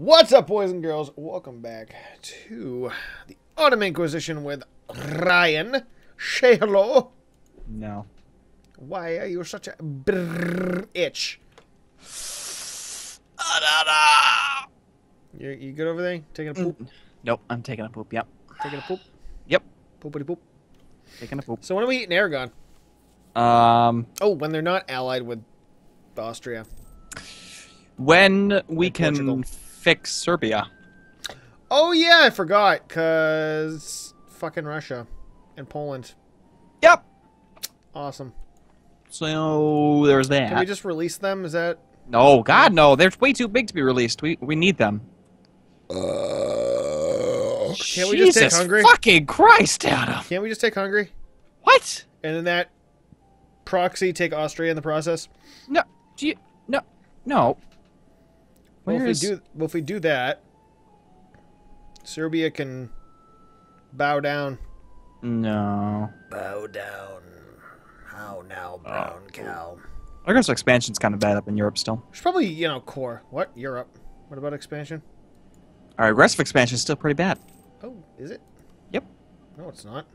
What's up, boys and girls? Welcome back to the Ottoman Inquisition with Ryan. Say hello. No. Why are you such a brrr itch? You, you good over there? Taking a poop? Nope, I'm taking a poop. Yep. Taking a poop? Yep. Poopity poop. Taking a poop. So when are we eating Aragon? Um, Oh, when they're not allied with Austria. when we And can Portugal. Fix Serbia. Oh yeah, I forgot, cause fucking Russia and Poland. Yep. Awesome. So there's that. Can we just release them? Is that? No, God, no. They're way too big to be released. We we need them. Uh, Can't we just take Jesus Hungary? Fucking Christ, Adam. Can't we just take Hungary What? and then that proxy take Austria in the process? No. Do you? No. No. Well, if we do, well, if we do that, Serbia can bow down. No. Bow down. How now, oh. brown cow? I guess expansion's kind of bad up in Europe still. There's probably you know core. What Europe? What about expansion? Our aggressive expansion is still pretty bad. Oh, is it? Yep. No, it's not.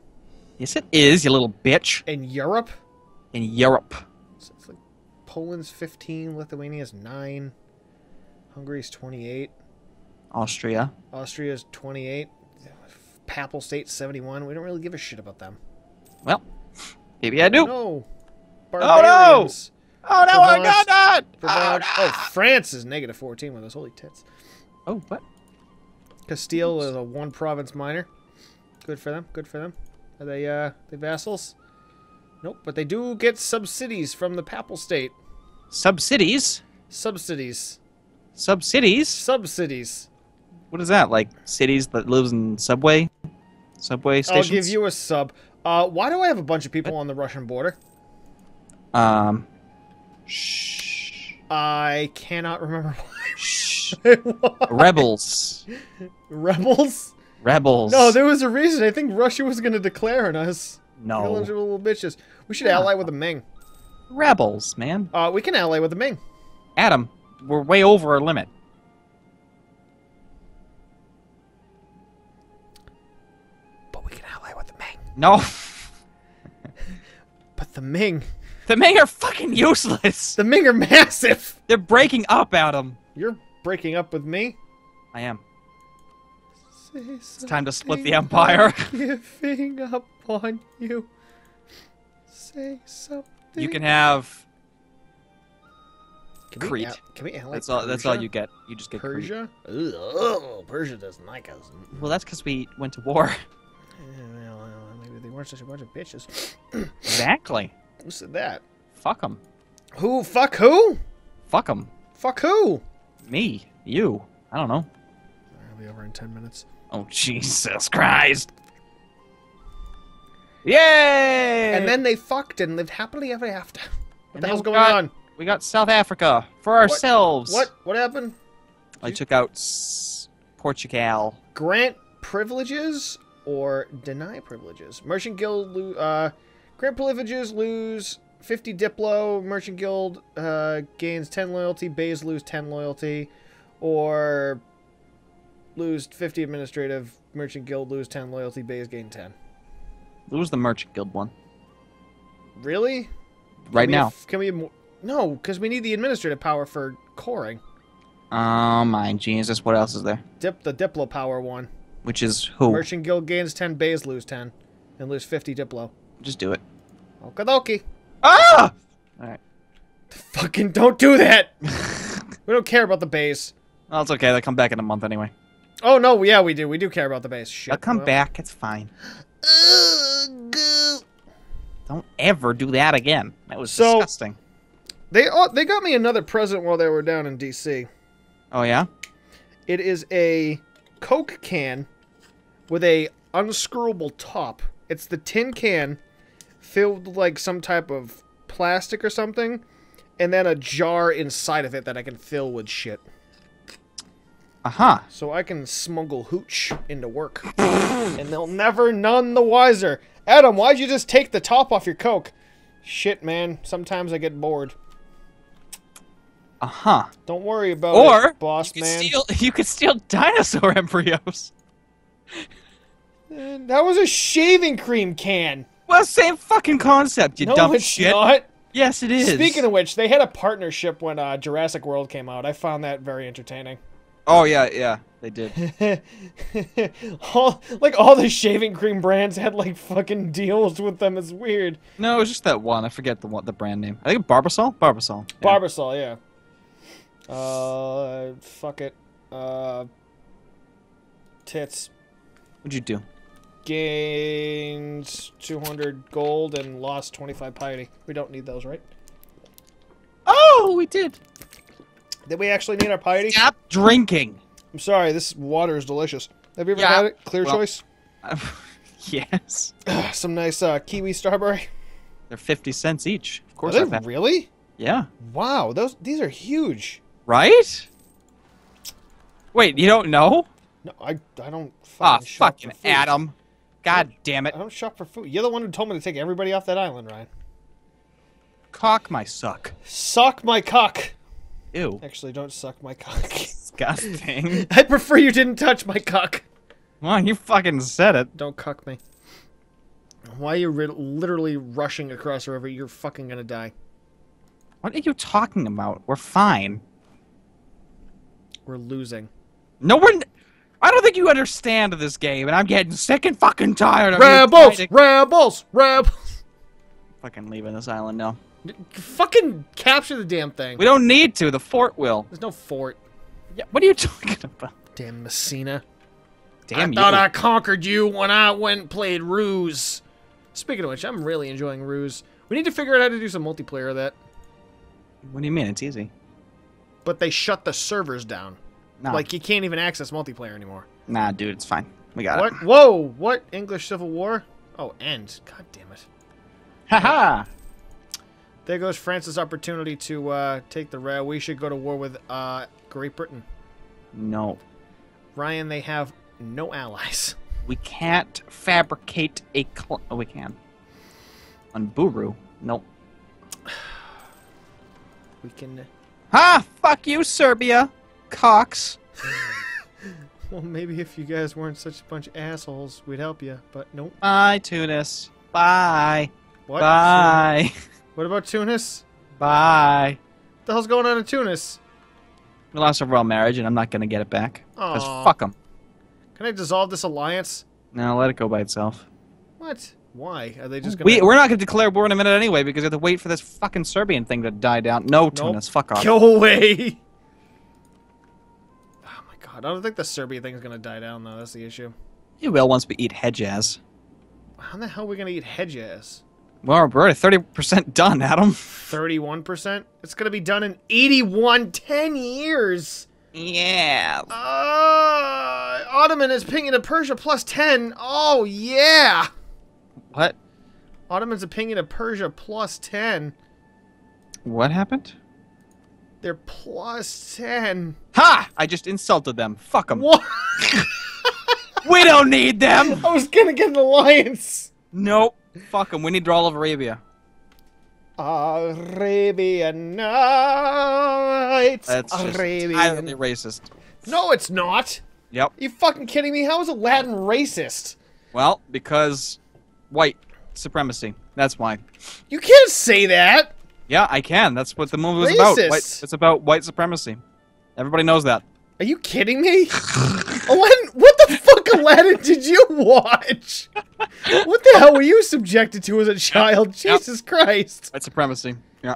Yes, it is, you little bitch. In Europe, In Europe. it's, it's like Poland's 15, Lithuania's 9, Hungary's 28, Austria. Austria's 28, Papal State 71. We don't really give a shit about them. Well, maybe I do. No. no! Barbarians. Oh no, Oh I Provence- got that! Oh, no. oh, France is negative 14 with us. Holy tits. Oh, what? Castile is a one province minor. Good for them. Good for them. Are they uh they vassals? Nope, but they do get subsidies from the papal state. Subsidies? Subsidies. Subsidies? Subsidies. What is that? Like cities that lives in subway? Subway stations? I'll give you a sub. Uh, why do I have a bunch of people on the Russian border? Um. Shh. I cannot remember Shh. Rebels. Rebels? Rebels. No, there was a reason. I think Russia was going to declare on us. No. little bitches. We should Yeah. ally with the Ming. Rebels, man. Uh, we can ally with the Ming. Adam, we're way over our limit. But we can ally with the Ming. No. But the Ming, The Ming are fucking useless. the Ming are massive. They're breaking up, Adam. You're breaking up with me. I am. Say It's time to split the empire. Giving up on you. Say something. You can have Can Crete. al- Can we ally? That's all. That's all you get. You just get Crete. Persia? Ugh, ugh, Persia doesn't like us. Well, that's because we went to war. Well, well, maybe they weren't such a bunch of bitches. exactly. Who said that? Fuck them. Who? Fuck who? Fuck them. Fuck who? Me. You. I don't know. I'll be over in ten minutes. Oh Jesus Christ. Yay! And then they fucked and lived happily ever after. What And the hell's going got- on? We got South Africa for ourselves. What? What happened? I took out s- Portugal. Grant privileges or deny privileges? Merchant Guild uh, grant privileges lose 50 Diplo. Merchant Guild uh, gains 10 loyalty. Bays lose 10 loyalty. Or lose 50 administrative. Merchant Guild lose 10 loyalty. Bays gain 10. Lose the Merchant Guild one? Really? Right now. Can we? No, because we need the administrative power for coring. Oh my Jesus! What else is there? Dip the Diplo power one. Which is who? Merchant Guild gains 10. Bays lose 10. And lose 50 Diplo. Just do it. Okie Ah! All right. Fucking don't do that. we don't care about the Bays. Well, it's okay. They'll come back in a month anyway. Oh no, yeah, we do. We do care about the Bays. Shit. They'll come Well- back. It's fine. Don't ever do that again. That was So- disgusting. They oh, they got me another present while they were down in DC. Oh yeah. It is a Coke can with a unscrewable top. It's the tin can filled with like some type of plastic or something, and then a jar inside of it that I can fill with shit. Uh huh. So I can smuggle hooch into work. and they'll never none the wiser. Adam, why'd you just take the top off your Coke? Shit, man. Sometimes I get bored. Uh huh. Don't worry about Or it, boss you could man. steal. You could steal dinosaur embryos. Uh, that was a shaving cream can. Well, same fucking concept. You no, dumb it's shit. not. Yes, it is. Speaking of which, they had a partnership when uh, Jurassic World came out. I found that very entertaining. Oh yeah, yeah, they did. all, like all the shaving cream brands had like fucking deals with them. It's weird. No, it was just that one. I forget the one, the brand name. I think Barbasol. Barbasol. Yeah. Barbasol, yeah. Uh, fuck it. Uh, tits What'd you do? gained 200 gold and lost 25 piety. We don't need those, right? Oh, we did. Did we actually need our piety? Stop drinking. I'm sorry. This water is delicious. Have you ever Yeah, had it? Clear well- choice. yes. Some nice uh, kiwi strawberry. They're fifty cents each. Of course. Are course, they really? Yeah. Wow, those these are huge. Right? Wait, you don't know? No, I I don't Ah, fucking shop fucking for food. Adam. God damn it. I don't shop for food. You're the one who told me to take everybody off that island, Ryan. Cock my suck. Suck my cock. Ew. Actually, don't suck my cock. Disgusting. I prefer you didn't touch my cock. well, you fucking said it. Don't cuck me. Why are you literally rushing across the river? You're fucking gonna die. What are you talking about? We're fine. We're losing. No one. I don't think you understand this game, and I'm getting sick and fucking tired of you Rebels! trying to- Rebels! Rebels! Fucking leaving this island now. fucking capture the damn thing. We don't need to. The fort will. There's no fort. Yeah. What are you talking about? Damn Messina. Damn I you. thought I conquered you when I went and played Ruse. Speaking of which, I'm really enjoying Ruse. We need to figure out how to do some multiplayer of that. What do you mean? It's easy. But they shut the servers down. No. Like, you can't even access multiplayer anymore. Nah, dude, it's fine. We got What? it. Whoa! What? English Civil War? Oh, end. God damn it. Haha. There goes France's opportunity to uh, take the rail. We should go to war with uh, Great Britain. no. Ryan, they have no allies. We can't fabricate a cl- Oh, we can. On Buru. Nope. We can. Ah, fuck you, Serbia. Cox. Well, maybe if you guys weren't such a bunch of assholes, we'd help you. But nope. Bye, Tunis. Bye. What? Bye. What about Tunis? Bye. What the hell's going on in Tunis? We lost our royal marriage, and I'm not gonna get it back. Because fuck them. Can I dissolve this alliance? No, let it go by itself. What? Why? Are they just gonna We, we're not gonna declare war in a minute anyway, because we have to wait for this fucking Serbian thing to die down. No, Tunis, fuck off. go away? Oh my god! I don't think the Serbian thing is gonna die down though. That's the issue. You will once we eat Hejaz. How the hell are we gonna eat Hejaz? Well, we're already 30% done, Adam. Thirty-one percent. It's gonna be done in 81, 10 years. Yeah. Uh, Ottoman is pinging to Persia plus 10. Oh, yeah. What? Ottoman's opinion of Persia plus 10. What happened? They're plus 10. Ha! I just insulted them. Fuck them. What? We don't need them. I was gonna get an alliance. Nope. Fuck them. We need all of Arabia. Arabian Nights. That's just Arabian. entirely racist. No, it's not. Yep. you fucking kidding me? How is Aladdin racist? Well, because white supremacy. That's why. You can't say that. Yeah, I can. That's what the movie was about. Racist. White, it's about white supremacy. Everybody knows that. Are you kidding me? Aladdin, what the fuck Aladdin did you watch? What the hell were you subjected to as a child? Yep. Jesus Christ. White supremacy. Yeah.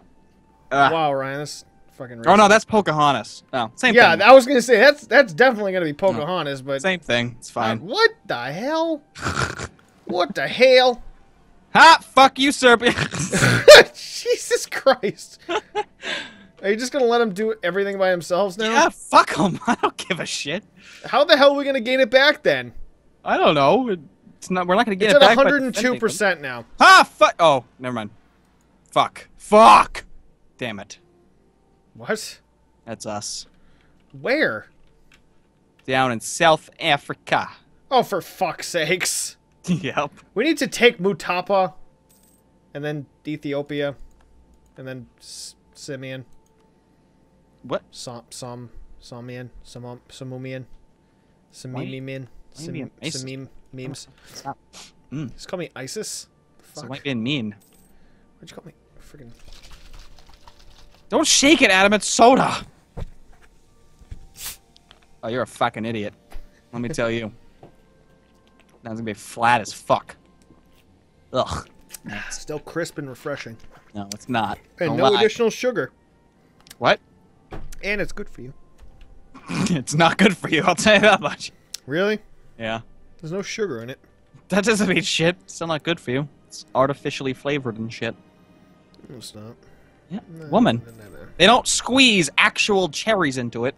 Ah. Wow, Ryan, that's fucking racist. Oh no, that's Pocahontas. No, same Yeah, thing. Yeah, I was gonna say that's that's definitely gonna be Pocahontas, but Same thing. It's Uh, fine. what the hell? what the hell? Ha! Fuck you, Serbia. Jesus Christ! Are you just gonna let him do everything by themselves now? yeah, fuck them. I don't give a shit. How the hell are we gonna gain it back then? I don't know. It's not. We're not gonna get It's it at back. by 102 defending them. percent now. Ah, fuck. Oh, never mind. Fuck. Fuck. Damn it. What? That's us. Where? Down in South Africa. Oh, for fuck's sakes! yep. We need to take Mutapa, and then Ethiopia, and then S- Semien. What? Som, som, somian, somum, samumian, Why- samimian, why you being racist? samim, memes. Stop. Mm. Just call me ISIS. So might being mean. Why'd you call me? Freaking. Don't shake it, Adam. It's soda. Oh, you're a fucking idiot. Let me tell you. That's gonna be flat as fuck. Ugh. Still crisp and refreshing. No, it's not. And Don't no lie. additional sugar. What? And it's good for you. it's not good for you. I'll tell you that much. Really? Yeah. There's no sugar in it. That doesn't mean shit. It's Still not good for you. It's artificially flavored and shit. No, it's not. Yeah. No, Woman. no, no. They don't squeeze actual cherries into it.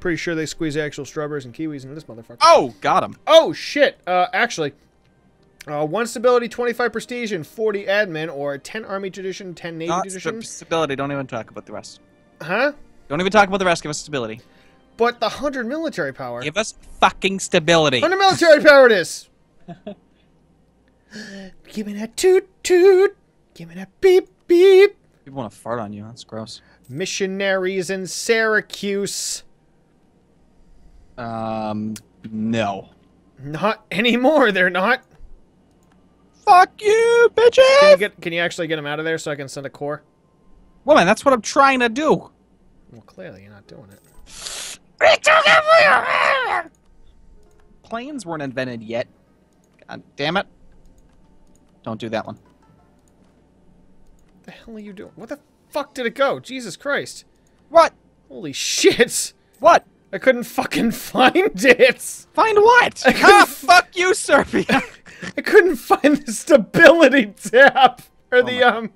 Pretty sure they squeeze actual strawberries and kiwis into this motherfucker. Oh, got him. Oh shit! Uh, actually, uh, one stability, twenty-five prestige, and forty admin, or ten army tradition, ten navy Not tradition. st- stability. Don't even talk about the rest. Huh? Don't even talk about the rest. Give us stability. But the hundred military power. Give us fucking stability. Hundred military power it is. Give me that toot toot. Give me that beep beep. People want to fart on you. That's gross. Missionaries in Syracuse. Um, no. Not anymore. They're not. Fuck you, Can you bitches! get? Can you actually get them out of there so I can send a core? Woman, that's what I'm trying to do. Well, clearly you're not doing it. Planes weren't invented yet. God damn it. Don't do that one. What the hell are you doing? What the fuck did it go? Jesus Christ! What? Holy shit! What? I couldn't fucking find it. Find what? I couldn't ah, fuck you, Serbia. I couldn't find the stability tab or the my- um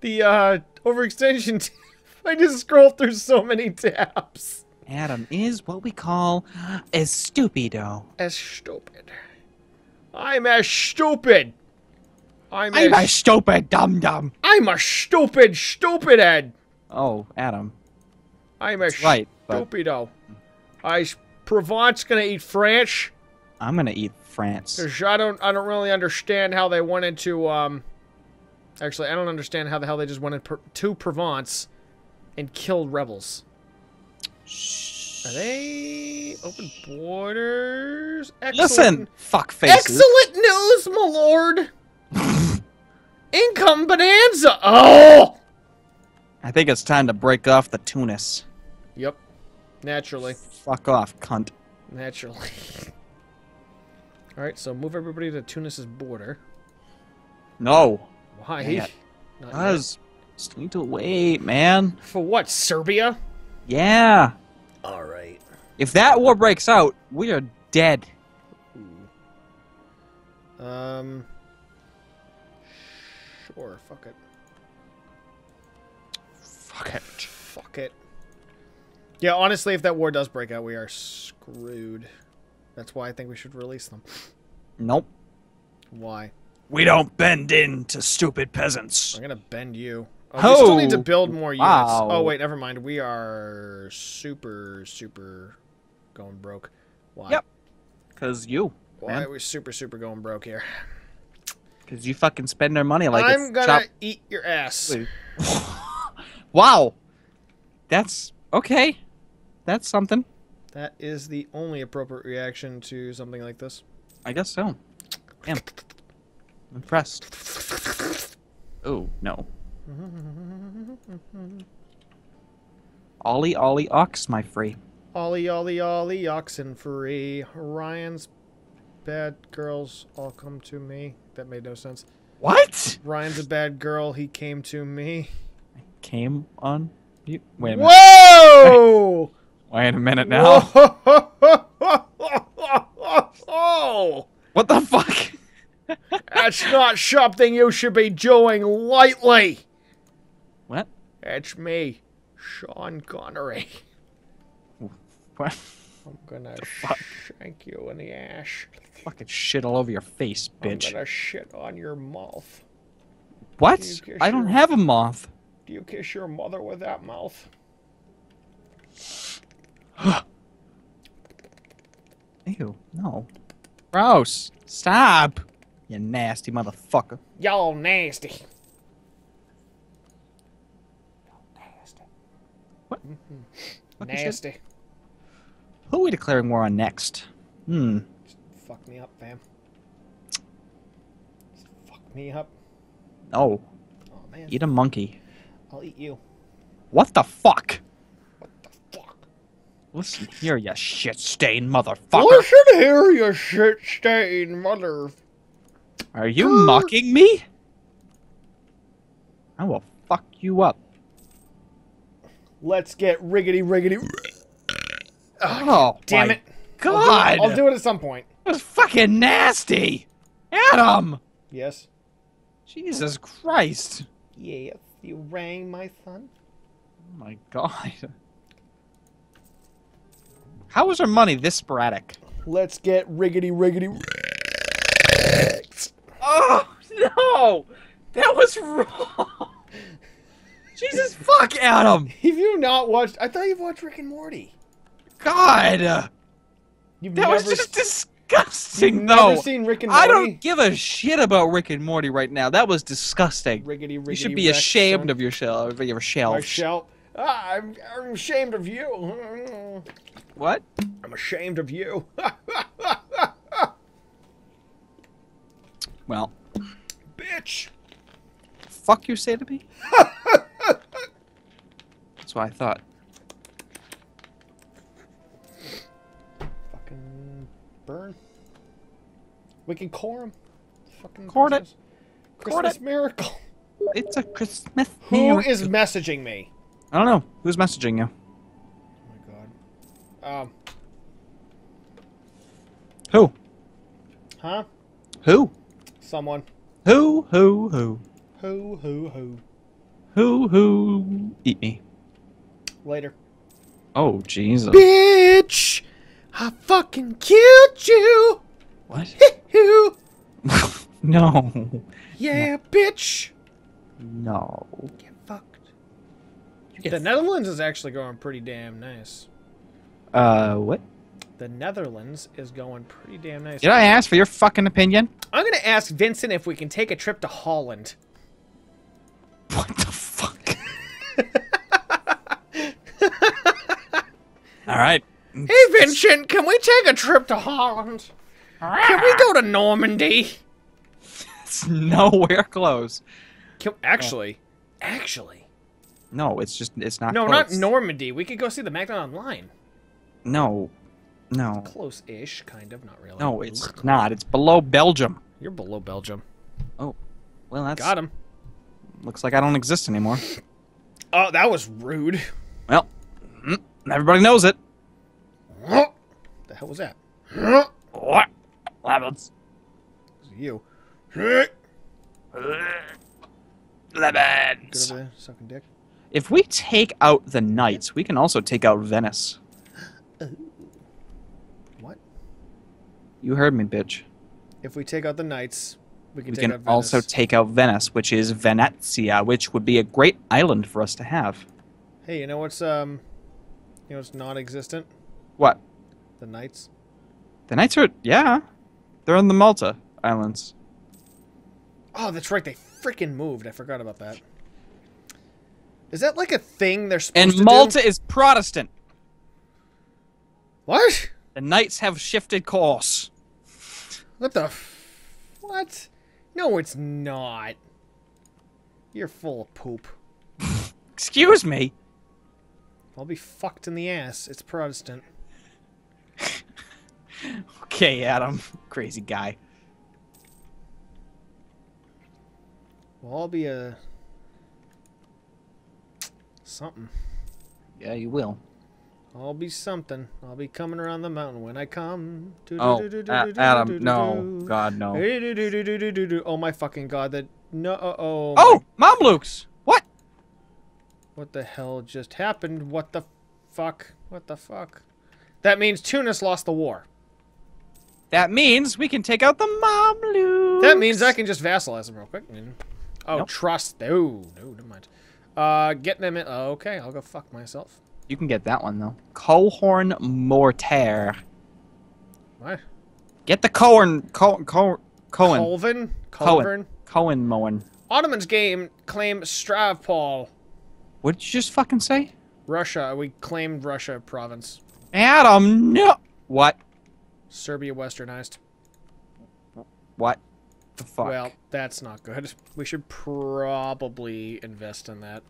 the uh overextension tab. I just scrolled through so many tabs. Adam is what we call a stupido. As stupid. I'm as stupid. I'm, I'm a as stupid dum dum. I'm a stupid stupid Ed. Oh, Adam. I'm a right, but- stupido. I Provence gonna eat French. I'm gonna eat France. Cause I don't I don't really understand how they went into um actually I don't understand how the hell they just went to Provence and killed rebels. Are they open borders? Excellent. Listen, fuck faces. Excellent news, my lord. Income bonanza. Oh. I think it's time to break off the Tunis. Yep. Naturally. Fuck off, cunt. Naturally. All right, so move everybody to Tunis's border. No. Why? Yeah. Not yet. Cause just need to wait, man. For what? Serbia? Yeah. All right. If that war breaks out, we are dead. Um. Sure. Fuck it. Fuck it. Yeah, honestly, if that war does break out, we are screwed. That's why I think we should release them. Nope. Why? We don't bend in to stupid peasants. I'm gonna bend you. Oh, we still need to Oh, build more units. Oh, wow. Oh wait, never mind. We are super, super going broke. Why? Yep. Cause you, Why man. are we super, super going broke here? Cause you fucking spend their money like I'm it's gonna chop- eat your ass. wow. That's okay. That's something. That is the only appropriate reaction to something like this. I guess so. Damn. I'm impressed. Oh, no. Ollie, Ollie, ox, my free. Ollie, ollie, ollie, oxen free. Ryan's bad girls all come to me. That made no sense. What? Ryan's a bad girl. He came to me. Came on you. Wait a minute. Whoa! Wait a minute now. What the fuck? That's not something you should be doing lightly. what? That's me, Sean Connery. What? I'm gonna fuck? shank you in the ash. Fucking shit all over your face, bitch. I'm gonna shit on your mouth. What? Kiss I don't your- have a moth. Do you kiss your mother with that mouth? Ew, no. Gross. Stop. You nasty motherfucker. Y'all nasty. Fucking shit. Nasty. Who are we declaring war on next? Hmm. Just Fuck me up, fam. Fuck me up. Oh, Oh man. eat a monkey. I'll eat you. What the fuck? What the fuck? Listen here, you shit-stained motherfucker. Listen here, you shit stained mother. Are you mocking me? I will fuck you up. Let's get riggedy riggedy. Oh, ah, Damn my it. God. I'll do, it, I'll do it at some point. That was fucking nasty. Adam. Yes. Jesus Christ. Yes, you rang my son. Oh my God. How is our money this sporadic? Let's get riggedy riggedy. Oh no, that was wrong. Jesus fuck, Adam. Have you not watched? I thought you've watched Rick and Morty. God, You've that never, was just s- disgusting. you've no, never seen Rick and I don't give a shit about Rick and Morty right now. That was disgusting. Riggedy riggedy. You should be Rex, ashamed son. of yourself. Of yourself. Myself. Ah, I'm, I'm ashamed of you. What? I'm ashamed of you. Well, Bitch. fuck you say to me. That's what I thought. Fucking burn. We can core him. Fucking it. Christmas. Court Christmas it. miracle. It's a Christmas. Who miracle. is messaging me? I don't know. Who's messaging you? Um. Who? Huh? Who? Someone. Who? Who? Who? Who? Who? Who? Who? Who? Eat me. Later. Oh, Jesus. Bitch! I fucking killed you! What? Who? no. Yeah, bitch! No. Get fucked. get the Netherlands is actually going pretty damn nice. Uh, what? The Netherlands is going pretty damn nice. Did I ask for your fucking opinion? I'm gonna ask Vincent if we can take a trip to Holland. What the fuck? All right. Hey Vincent, can we take a trip to Holland? Can we go to Normandy? It's nowhere close. Can, actually, actually, No, it's just it's not. no, not. Normandy. We could go see the Magna Online. No, no, Close-ish, kind of, not really. no. It's not. It's below Belgium. You're below Belgium. Oh, well, that's Got him. looks like I don't exist anymore. Oh, that was rude. Well, mm, everybody knows it. What the hell was that? What happens? You. Lemons. sucking dick. If we take out the knights, we can also take out Venice. What? You heard me, bitch. If we take out the knights, we can We take can out Venice. also take out Venice, which is Venezia, which would be a great island for us to have. Hey, you know what's um, you know what's non-existent? What? The knights. The knights are yeah, they're on the Malta Islands. Oh, that's right. They freaking moved. I forgot about that. Is that like a thing they're supposed And to do? And Malta is Protestant. What? The knights have shifted course. What the? F- what? No, it's not. You're full of poop. Excuse me. I'll be fucked in the ass. It's Protestant. Okay, Adam. Crazy guy. Well, I'll be a something. Yeah, you will. I'll be something. I'll be coming around the mountain when I come. Oh, Adam, no. God, no. Oh my fucking god! That no. Oh. Oh, Mamluks. What? What the hell just happened? What the fuck? What the fuck? That means Tunis lost the war. That means we can take out the Mamluks. That means I can just vassalize them real quick. Oh, Nope. trust. No, no, never mind. Uh, getting them in. Oh, okay, I'll go fuck myself. You can get that one though. Coehoorn Mortaire. What? Get the Cohen. Co- Co- Cohen. Colvin? Cohen. Colvin? Cohen Moen. Ottoman's game claim Stavropol. What did you just fucking say? Russia. We claimed Russia province. Adam, no. What? Serbia westernized. What? The fuck? Well, that's not good. We should probably invest in that.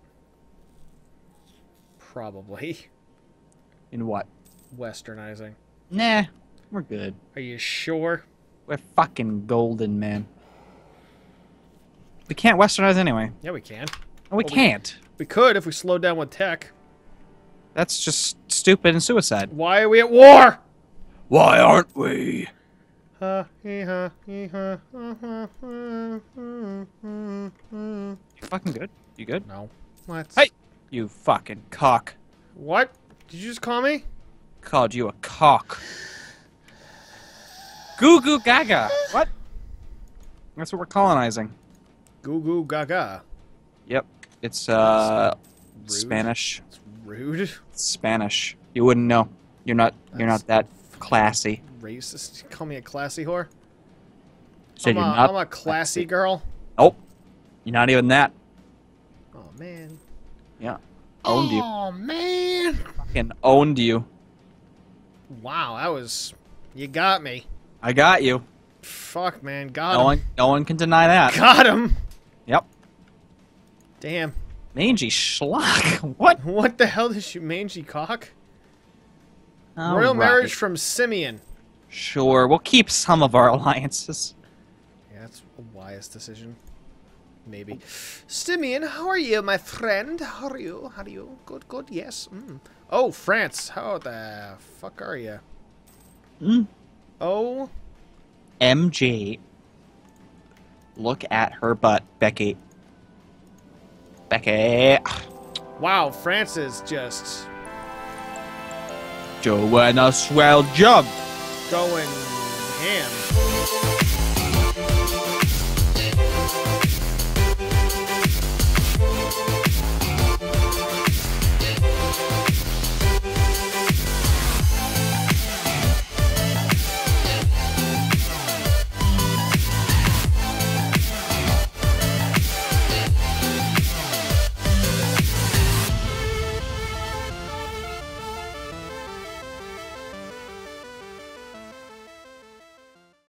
Probably. In what? Westernizing. Nah, we're good. Are you sure? We're fucking golden, man. We can't westernize anyway. Yeah, we can. No, we Well, can't. We could if we slowed down with tech. That's just stupid and suicide. Why are we at war? Why aren't we? You fucking good? You good? No. Let's. Hey! You fucking cock. What? Did you just call me? Called you a cock. Goo goo gaga. What? That's what we're colonizing. Goo goo gaga. Yep. It's uh Rude. Spanish. It's rude. Spanish. You wouldn't know. You're not you're not that classy. Racist. You call me a classy whore? Said I'm, you're a, not I'm a classy girl. Nope. You're not even that. Oh man. Yeah. Owned you. Oh man. Fucking owned you. Wow, that was. You got me. I got you. Fuck, man. Got No him. one no one can deny that. Got him. Yep. Damn. Mangy schlock. What? What the hell did you mangy cock? All Royal right. marriage from Semien. Sure, we'll keep some of our alliances. Yeah, that's a wise decision. Maybe. Semien, how are you, my friend? How are you? How are you? Good, good, yes. Mm. Oh, France. How the fuck are you? Hmm? Oh, MJ. Look at her butt, Becky. Becky. wow, France is just Joanna swell job. going ham.